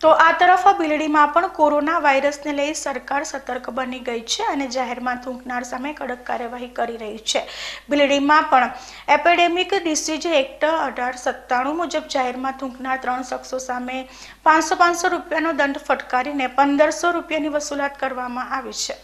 તો આ તરફ બિલડીમાં પણ કોરોના વાયરસને લઈ સરકાર સતર્ક બની ગઈ છે અને જાહેરમાં થૂંકનાર સામે કડક કાર્યવાહી કરી રહી છે. બિલડીમાં પણ એપેડેમિક ડિસીઝ એક્ટ અઢાર સત્તાણું મુજબ જાહેરમાં થૂંકનાર ત્રણ શખ્સો સામે પાંચસો પાંચસો રૂપિયાનો દંડ ફટકારીને પંદરસો રૂપિયાની વસૂલાત કરવામાં આવી છે.